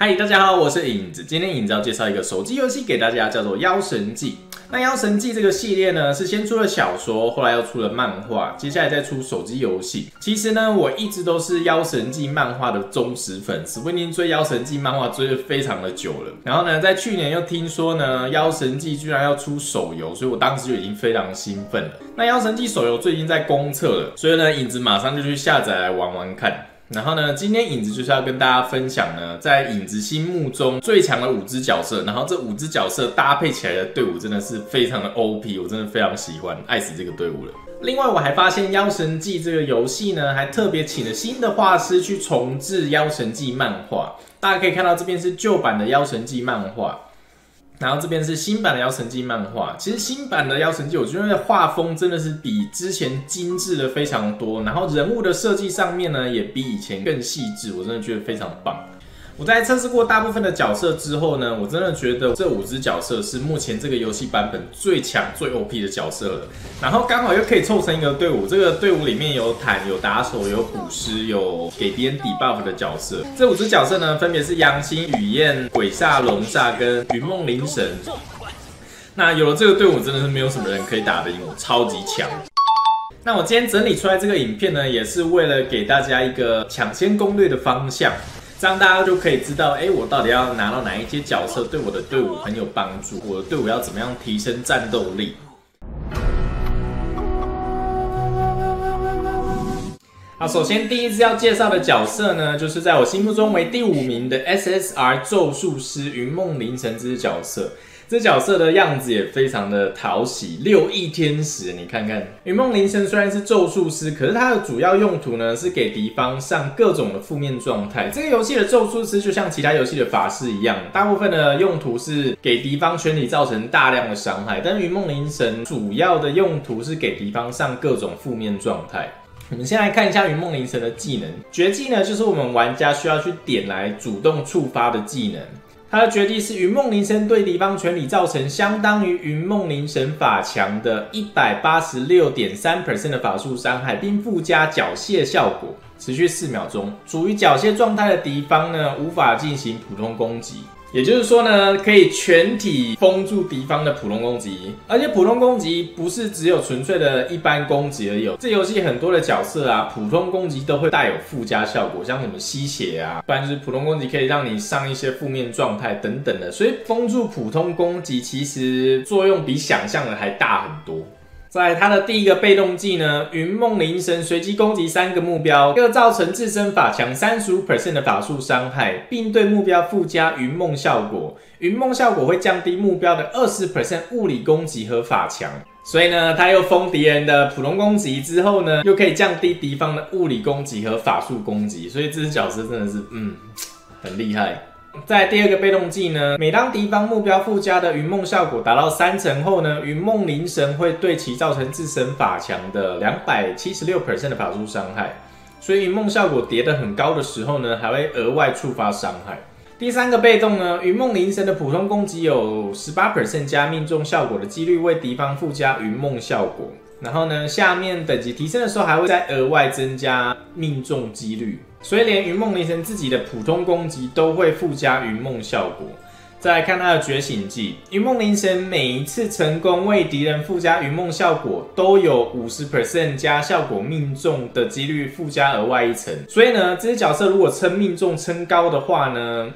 嗨，大家好，我是影子。今天影子要介绍一个手机游戏给大家，叫做《妖神记》。那《妖神记》这个系列呢，是先出了小说，后来又出了漫画，接下来再出手机游戏。其实呢，我一直都是《妖神记》漫画的忠实粉丝，我已经追《妖神记》漫画追的非常的久了。然后呢，在去年又听说呢，《妖神记》居然要出手游，所以我当时就已经非常兴奋了。那《妖神记》手游最近在公测了，所以呢，影子马上就去下载来玩玩看。然后呢，今天影子就是要跟大家分享呢，在影子心目中最强的五只角色，然后这五只角色搭配起来的队伍真的是非常的 OP，我真的非常喜欢，爱死这个队伍了。另外，我还发现《妖神记》这个游戏呢，还特别请了新的画师去重置《妖神记》漫画，大家可以看到这边是旧版的《妖神记》漫画。然后这边是新版的《妖神记》漫画，其实新版的《妖神记》我觉得画风真的是比之前精致的非常多，然后人物的设计上面呢也比以前更细致，我真的觉得非常棒。我在测试过大部分的角色之后呢，我真的觉得这五只角色是目前这个游戏版本最强、最 OP 的角色了。然后刚好又可以凑成一个队伍，这个队伍里面有坦、有打手、有捕师、有给别人抵 buff 的角色。这五只角色呢，分别是杨青、雨燕、鬼煞、龙煞跟云梦灵神。那有了这个队伍，真的是没有什么人可以打得赢我，超级强。那我今天整理出来这个影片呢，也是为了给大家一个抢先攻略的方向。这样大家就可以知道，哎，我到底要拿到哪一些角色对我的队伍很有帮助？我的队伍要怎么样提升战斗力？好，首先第一次要介绍的角色呢，就是在我心目中为第五名的 SSR 咒术师云梦凌晨之角色。这角色的样子也非常的讨喜，六翼天使，你看看云梦灵神虽然是咒术师，可是它的主要用途呢是给敌方上各种的负面状态。这个游戏的咒术师就像其他游戏的法师一样，大部分的用途是给敌方全体造成大量的伤害，但云梦灵神主要的用途是给敌方上各种负面状态。我们先来看一下云梦灵神的技能，绝技呢就是我们玩家需要去点来主动触发的技能。他的绝技是云梦灵神对敌方全体造成相当于云梦灵神法强的一百八十六点三的法术伤害，并附加缴械效果，持续四秒钟。处于缴械状态的敌方呢，无法进行普通攻击。也就是说呢，可以全体封住敌方的普通攻击，而且普通攻击不是只有纯粹的一般攻击而已。这游戏很多的角色啊，普通攻击都会带有附加效果，像什么吸血啊，不然就是普通攻击可以让你上一些负面状态等等的。所以封住普通攻击其实作用比想象的还大很多。在他的第一个被动技呢，云梦灵神随机攻击三个目标，各造成自身法强三十五 percent 的法术伤害，并对目标附加云梦效果。云梦效果会降低目标的二十 percent 物理攻击和法强。所以呢，他又封敌人的普通攻击之后呢，又可以降低敌方的物理攻击和法术攻击。所以这只角色真的是，嗯，很厉害。在第二个被动技呢，每当敌方目标附加的云梦效果达到三成后呢，云梦灵神会对其造成自身法强的两百七十六 percent 的法术伤害。所以云梦效果叠得很高的时候呢，还会额外触发伤害。第三个被动呢，云梦灵神的普通攻击有十八 percent 加命中效果的几率为敌方附加云梦效果。然后呢，下面等级提升的时候还会再额外增加命中几率。所以连云梦灵神自己的普通攻击都会附加云梦效果。再来看他的觉醒技，云梦灵神每一次成功为敌人附加云梦效果，都有五十 percent 加效果命中的几率附加额外一层。所以呢，这些角色如果称命中称高的话呢，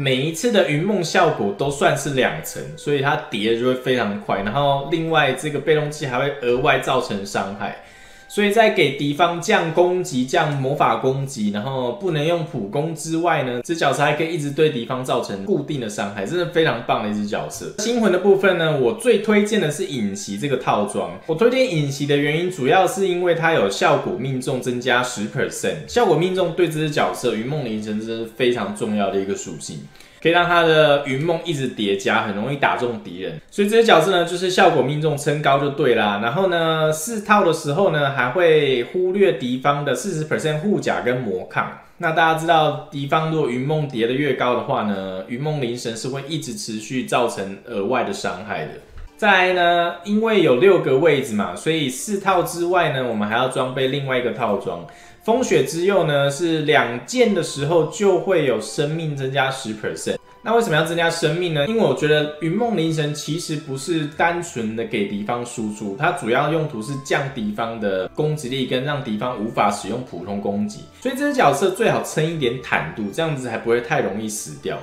每一次的云梦效果都算是两层，所以它叠就会非常快。然后另外这个被动技还会额外造成伤害。所以在给敌方降攻击、降魔法攻击，然后不能用普攻之外呢，这角色还可以一直对敌方造成固定的伤害，真的非常棒的一只角色。星魂的部分呢，我最推荐的是影袭这个套装。我推荐影袭的原因，主要是因为它有效果命中增加十 percent，效果命中对这只角色云梦凌晨真是非常重要的一个属性。可以让他的云梦一直叠加，很容易打中敌人。所以这些角色呢，就是效果命中升高就对啦。然后呢，四套的时候呢，还会忽略敌方的四十 percent 护甲跟魔抗。那大家知道，敌方如果云梦叠的越高的话呢，云梦灵神是会一直持续造成额外的伤害的。再来呢，因为有六个位置嘛，所以四套之外呢，我们还要装备另外一个套装。风雪之佑呢是两件的时候就会有生命增加十 percent。那为什么要增加生命呢？因为我觉得云梦灵神其实不是单纯的给敌方输出，它主要用途是降敌方的攻击力，跟让敌方无法使用普通攻击。所以这只角色最好撑一点坦度，这样子才不会太容易死掉。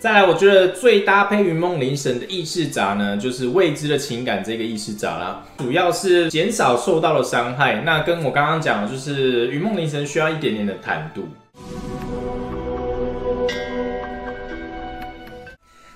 再来，我觉得最搭配云梦灵神的意识闸呢，就是未知的情感这个意识闸啦，主要是减少受到的伤害。那跟我刚刚讲的，就是云梦灵神需要一点点的坦度。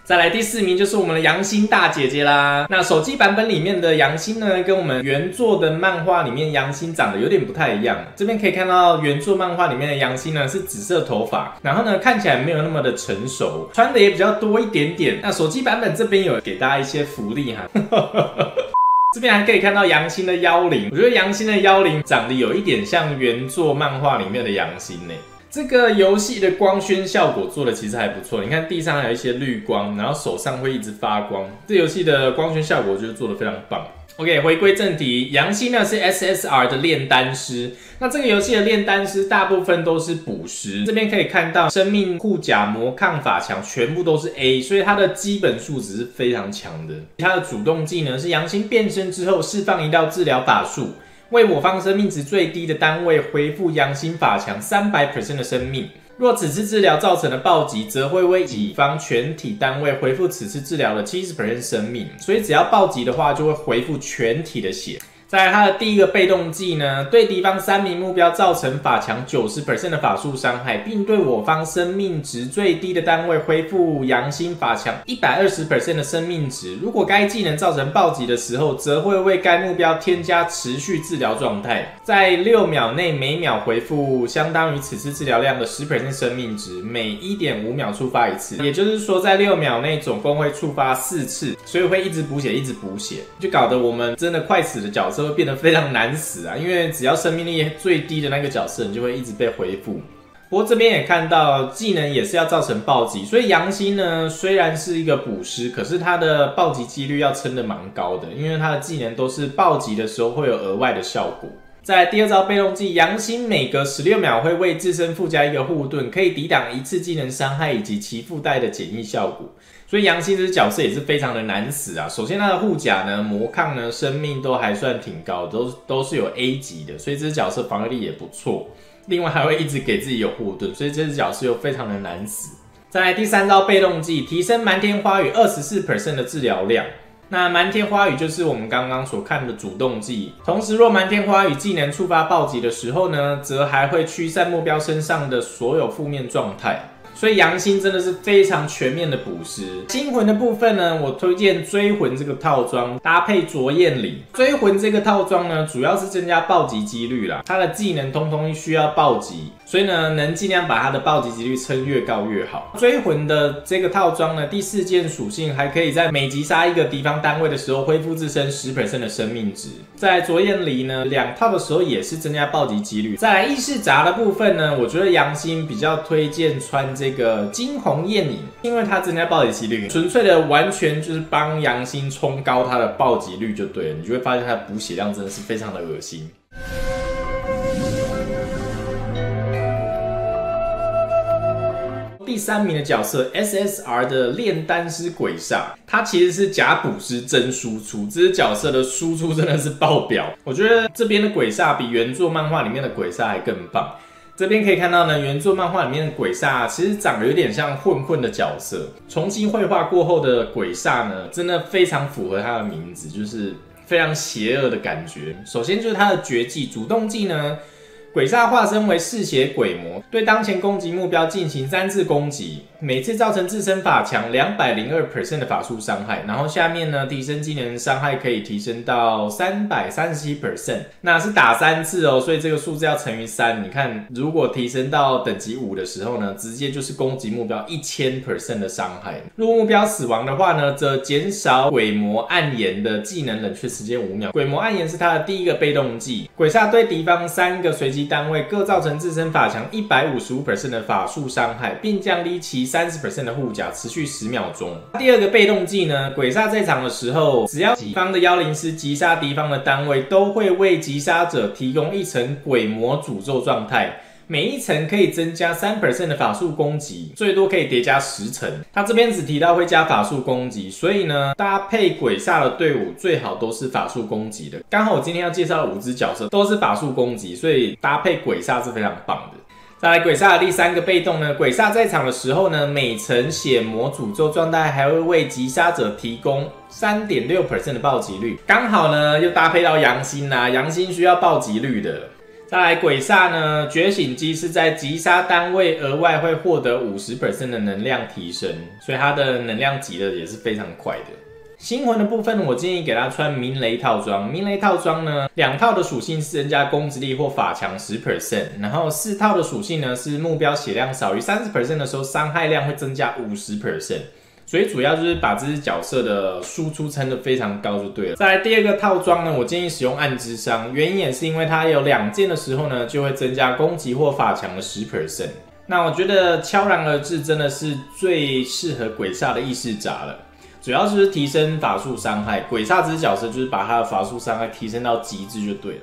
再来第四名就是我们的杨心大姐姐啦。那手机版本里面的杨心呢，跟我们原作的漫画里面杨心长得有点不太一样。这边可以看到原作漫画里面的杨心呢是紫色头发，然后呢看起来没有那么的成熟，穿的也比较多一点点。那手机版本这边有给大家一些福利哈，这边还可以看到杨心的妖灵，我觉得杨心的妖灵长得有一点像原作漫画里面的杨心呢。这个游戏的光圈效果做的其实还不错，你看地上还有一些绿光，然后手上会一直发光。这游戏的光圈效果就是做的非常棒。OK，回归正题，杨希呢是 SSR 的炼丹师。那这个游戏的炼丹师大部分都是补食，这边可以看到生命护甲魔抗法强全部都是 A，所以它的基本数值是非常强的。它的主动技能是杨心变身之后释放一道治疗法术。为我方生命值最低的单位回复阳心法强三百 percent 的生命。若此次治疗造成的暴击，则会为己方全体单位恢复此次治疗的七十 percent 生命。所以只要暴击的话，就会恢复全体的血。在它的第一个被动技呢，对敌方三名目标造成法强九十 percent 的法术伤害，并对我方生命值最低的单位恢复阳心法强一百二十 percent 的生命值。如果该技能造成暴击的时候，则会为该目标添加持续治疗状态，在六秒内每秒回复相当于此次治疗量的十 percent 生命值，每一点五秒触发一次。也就是说，在六秒内总共会触发四次，所以会一直补血，一直补血，就搞得我们真的快死的角色。会变得非常难死啊！因为只要生命力最低的那个角色，你就会一直被回复。不过这边也看到技能也是要造成暴击，所以杨心呢虽然是一个补师，可是他的暴击几率要撑的蛮高的，因为他的技能都是暴击的时候会有额外的效果。在第二招被动技，杨心每隔十六秒会为自身附加一个护盾，可以抵挡一次技能伤害以及其附带的减益效果。所以杨心这角色也是非常的难死啊。首先他的护甲呢、魔抗呢、生命都还算挺高，都都是有 A 级的，所以这只角色防御力也不错。另外还会一直给自己有护盾，所以这只角色又非常的难死。再来第三招被动技，提升瞒天花语二十四 percent 的治疗量。那瞒天花语就是我们刚刚所看的主动技，同时若瞒天花语技能触发暴击的时候呢，则还会驱散目标身上的所有负面状态。所以杨心真的是非常全面的补师。星魂的部分呢，我推荐追魂这个套装搭配卓彦礼。追魂这个套装呢，主要是增加暴击几率啦。它的技能通通需要暴击，所以呢，能尽量把它的暴击几率撑越高越好。追魂的这个套装呢，第四件属性还可以在每击杀一个敌方单位的时候，恢复自身十百分的生命值。在卓彦礼呢，两套的时候也是增加暴击几率。在意识闸的部分呢，我觉得杨心比较推荐穿这。个惊鸿艳影，因为它增加暴击几率，纯粹的完全就是帮杨心冲高它的暴击率就对了，你就会发现它的补血量真的是非常的恶心。第三名的角色 SSR 的炼丹师鬼煞，它其实是假补师真输出，这只角色的输出真的是爆表。我觉得这边的鬼煞比原作漫画里面的鬼煞还更棒。这边可以看到呢，原作漫画里面的鬼煞其实长得有点像混混的角色。重新绘画过后的鬼煞呢，真的非常符合他的名字，就是非常邪恶的感觉。首先就是他的绝技主动技呢。鬼煞化身为嗜血鬼魔，对当前攻击目标进行三次攻击，每次造成自身法强两百零二 percent 的法术伤害。然后下面呢，提升技能伤害可以提升到三百三十七 percent，那是打三次哦，所以这个数字要乘以三。你看，如果提升到等级五的时候呢，直接就是攻击目标一千 percent 的伤害。若目标死亡的话呢，则减少鬼魔暗炎的技能冷却时间五秒。鬼魔暗炎是他的第一个被动技，鬼煞对敌方三个随机。单位各造成自身法强一百五十五 percent 的法术伤害，并降低其三十 percent 的护甲，持续十秒钟。第二个被动技呢，鬼煞在场的时候，只要己方的妖灵师击杀敌方的单位，都会为击杀者提供一层鬼魔诅咒状态。每一层可以增加三 percent 的法术攻击，最多可以叠加十层。他这边只提到会加法术攻击，所以呢，搭配鬼煞的队伍最好都是法术攻击的。刚好我今天要介绍的五只角色都是法术攻击，所以搭配鬼煞是非常棒的。再来，鬼煞的第三个被动呢，鬼煞在场的时候呢，每层血魔诅咒状态还会为击杀者提供三点六 percent 的暴击率，刚好呢又搭配到阳星啦，阳星需要暴击率的。再来鬼煞呢？觉醒机是在击杀单位额外会获得五十 percent 的能量提升，所以它的能量级的也是非常快的。星魂的部分，我建议给他穿明雷套装。明雷套装呢，两套的属性是增加攻击力或法强十 percent，然后四套的属性呢是目标血量少于三十 percent 的时候，伤害量会增加五十 percent。所以主要就是把这只角色的输出撑得非常高就对了。再来第二个套装呢，我建议使用暗之伤，原因也是因为它有两件的时候呢，就会增加攻击或法强的十 percent。那我觉得悄然而至真的是最适合鬼煞的意识闸了，主要就是提升法术伤害。鬼煞这只角色就是把它的法术伤害提升到极致就对了。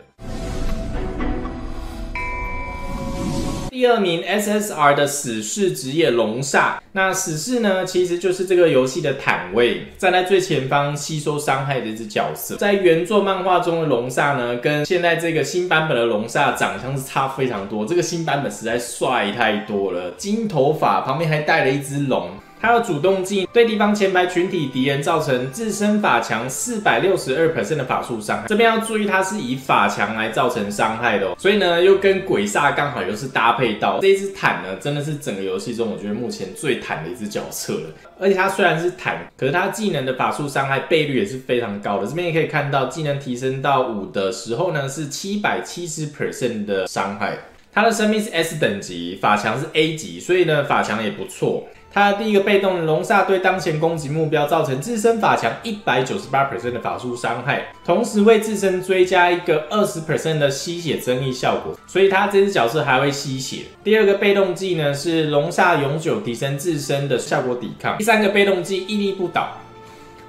第二名 SSR 的死侍职业龙煞，那死侍呢，其实就是这个游戏的坦位，站在最前方吸收伤害的一只角色。在原作漫画中的龙煞呢，跟现在这个新版本的龙煞长相是差非常多。这个新版本实在帅太多了，金头发旁边还带了一只龙。它的主动技对敌方前排群体敌人造成自身法强四百六十二 percent 的法术伤害。这边要注意，它是以法强来造成伤害的哦，所以呢，又跟鬼煞刚好又是搭配到。这一只坦呢，真的是整个游戏中我觉得目前最坦的一只角色了。而且它虽然是坦，可是它技能的法术伤害倍率也是非常高的。这边也可以看到，技能提升到五的时候呢，是七百七十 percent 的伤害。它的生命是 S 等级，法强是 A 级，所以呢，法强也不错。他的第一个被动龙煞对当前攻击目标造成自身法强一百九十八%的法术伤害，同时为自身追加一个二十 percent 的吸血增益效果，所以他这只角色还会吸血。第二个被动技呢是龙煞永久提升自身的效果抵抗。第三个被动技屹立不倒。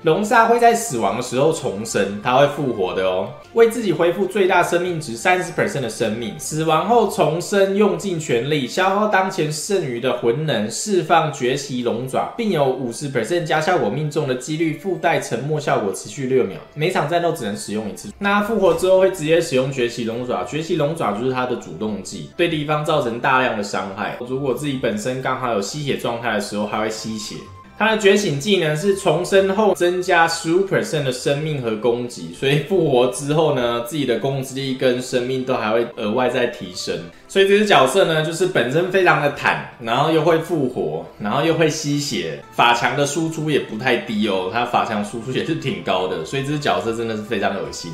龙煞会在死亡的时候重生，它会复活的哦，为自己恢复最大生命值三十 percent 的生命。死亡后重生，用尽全力消耗当前剩余的魂能，释放崛起龙爪，并有五十 percent 加效果命中的几率，附带沉默效果，持续六秒。每场战斗只能使用一次。那复活之后会直接使用崛起龙爪，崛起龙爪就是它的主动技，对敌方造成大量的伤害。如果自己本身刚好有吸血状态的时候，还会吸血。它的觉醒技能是重生后增加十五 percent 的生命和攻击，所以复活之后呢，自己的攻击力跟生命都还会额外再提升。所以这只角色呢，就是本身非常的坦，然后又会复活，然后又会吸血，法强的输出也不太低哦，它法强输出也是挺高的，所以这只角色真的是非常恶心。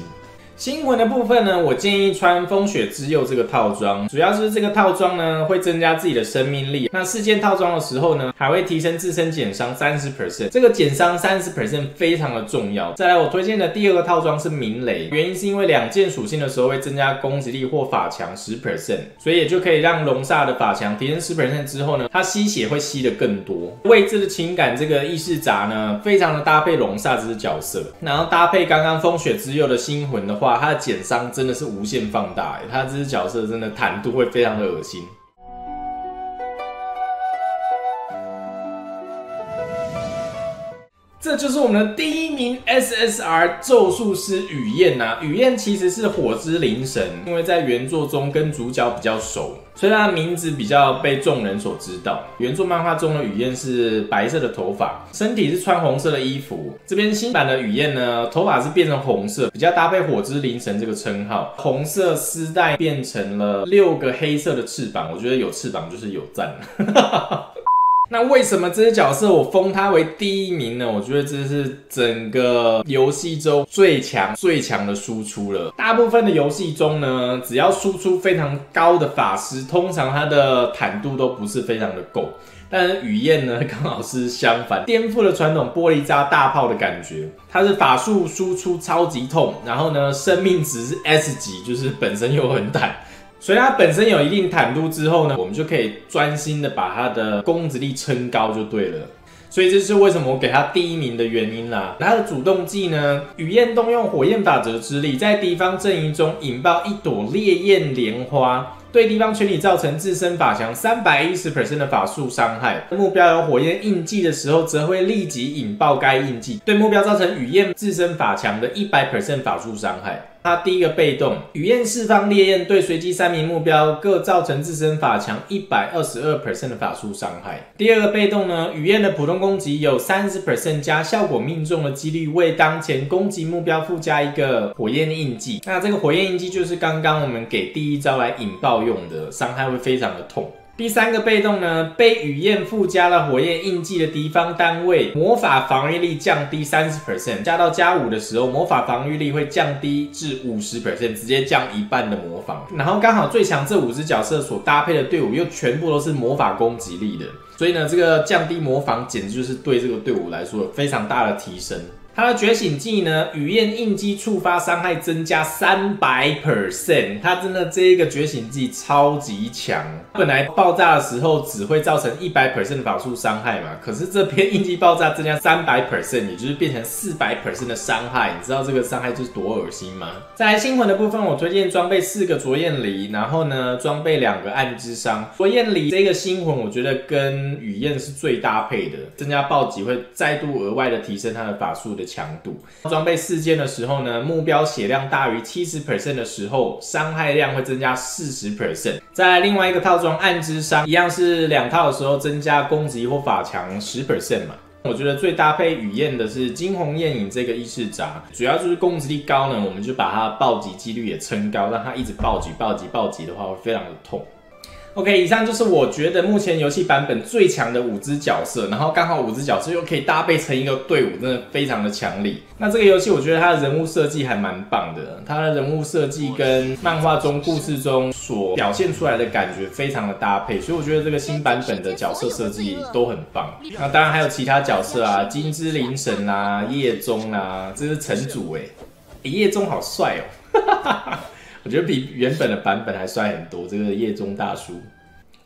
新魂的部分呢，我建议穿风雪之佑这个套装，主要是这个套装呢会增加自己的生命力。那四件套装的时候呢，还会提升自身减伤三十 percent，这个减伤三十 percent 非常的重要。再来，我推荐的第二个套装是明雷，原因是因为两件属性的时候会增加攻击力或法强十 percent，所以也就可以让龙煞的法强提升十 percent 之后呢，它吸血会吸的更多。未知的情感这个意识杂呢，非常的搭配龙煞这只角色，然后搭配刚刚风雪之佑的新魂的话。哇，他的减伤真的是无限放大他，这只角色真的坦度会非常的恶心。这就是我们的第一名 SSR 咒术师雨燕呐。雨燕其实是火之灵神，因为在原作中跟主角比较熟，所以他的名字比较被众人所知道。原作漫画中的雨燕是白色的头发，身体是穿红色的衣服。这边新版的雨燕呢，头发是变成红色，比较搭配火之灵神这个称号。红色丝带变成了六个黑色的翅膀，我觉得有翅膀就是有赞。那为什么这些角色我封他为第一名呢？我觉得这是整个游戏中最强最强的输出了。大部分的游戏中呢，只要输出非常高的法师，通常他的坦度都不是非常的够。但是雨燕呢，刚好是相反，颠覆了传统玻璃渣大炮的感觉。它是法术输出超级痛，然后呢，生命值是 S 级，就是本身又很坦。所以它本身有一定坦度之后呢，我们就可以专心的把它的攻击力撑高就对了。所以这是为什么我给他第一名的原因啦。它的主动技呢，雨燕动用火焰法则之力，在敌方阵营中引爆一朵烈焰莲花。对敌方群体造成自身法强三百一十 percent 的法术伤害，目标有火焰印记的时候，则会立即引爆该印记，对目标造成雨燕自身法强的一百 percent 法术伤害。它第一个被动，雨焰释放烈焰，对随机三名目标各造成自身法强一百二十二 percent 的法术伤害。第二个被动呢，雨焰的普通攻击有三十 percent 加效果命中的几率，为当前攻击目标附加一个火焰印记。那这个火焰印记就是刚刚我们给第一招来引爆用的，伤害会非常的痛。第三个被动呢，被雨燕附加了火焰印记的敌方单位，魔法防御力降低三十 percent，加到加五的时候，魔法防御力会降低至五十 percent，直接降一半的魔防。然后刚好最强这五只角色所搭配的队伍又全部都是魔法攻击力的，所以呢，这个降低魔防简直就是对这个队伍来说有非常大的提升。它的觉醒技呢，雨燕应激触发伤害增加三百 percent，它真的这一个觉醒技超级强。本来爆炸的时候只会造成一百 percent 的法术伤害嘛，可是这边应激爆炸增加三百 percent，也就是变成四百 percent 的伤害。你知道这个伤害就是多恶心吗？在星魂的部分，我推荐装备四个灼焰梨，然后呢装备两个暗之伤。灼焰梨这个星魂，我觉得跟雨燕是最搭配的，增加暴击会再度额外的提升它的法术的。强度装备四件的时候呢，目标血量大于七十 percent 的时候，伤害量会增加四十 percent。在另外一个套装暗之伤，一样是两套的时候增加攻击或法强十 percent 嘛。我觉得最搭配雨燕的是惊鸿艳影这个异世闸，主要就是攻击力高呢，我们就把它暴击几率也撑高，让它一直暴击暴击暴击的话会非常的痛。OK，以上就是我觉得目前游戏版本最强的五只角色，然后刚好五只角色又可以搭配成一个队伍，真的非常的强力。那这个游戏我觉得它的人物设计还蛮棒的，它的人物设计跟漫画中故事中所表现出来的感觉非常的搭配，所以我觉得这个新版本的角色设计都很棒。那当然还有其他角色啊，金之灵神啊，叶宗啊，这是城主哎，叶宗好帅哦。哈哈哈哈我觉得比原本的版本还帅很多。这个叶中大叔，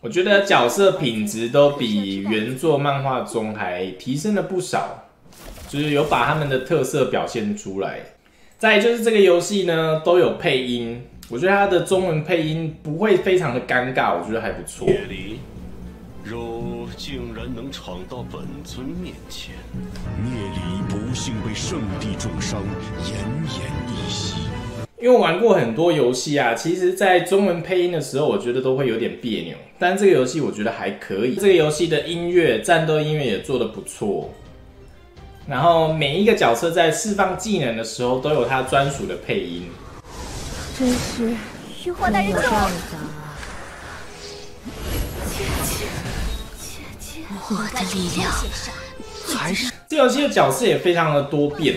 我觉得角色品质都比原作漫画中还提升了不少，就是有把他们的特色表现出来。再就是这个游戏呢都有配音，我觉得它的中文配音不会非常的尴尬，我觉得还不错。夜里，肉竟然能闯到本尊面前，聂离不幸被圣地重伤，奄奄一息。因为玩过很多游戏啊，其实，在中文配音的时候，我觉得都会有点别扭。但这个游戏我觉得还可以，这个游戏的音乐、战斗音乐也做的不错。然后每一个角色在释放技能的时候，都有他专属的配音。真是玉皇大人救我！姐姐，姐姐，我的力量还是……这游戏的角色也非常的多变。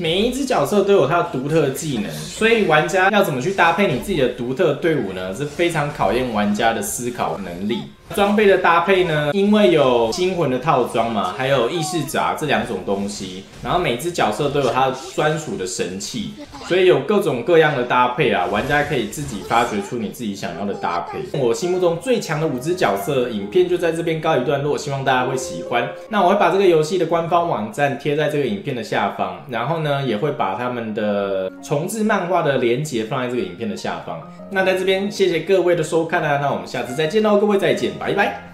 每一只角色都有它的独特技能，所以玩家要怎么去搭配你自己的独特队伍呢？是非常考验玩家的思考能力。装备的搭配呢，因为有星魂的套装嘛，还有异世闸这两种东西，然后每只角色都有它专属的神器，所以有各种各样的搭配啊，玩家可以自己发掘出你自己想要的搭配。我心目中最强的五只角色影片就在这边告一段落，希望大家会喜欢。那我会把这个游戏的官方网站贴在这个影片的下方，然后呢，也会把他们的重置漫画的连接放在这个影片的下方。那在这边谢谢各位的收看啊，那我们下次再见喽，各位再见。拜拜。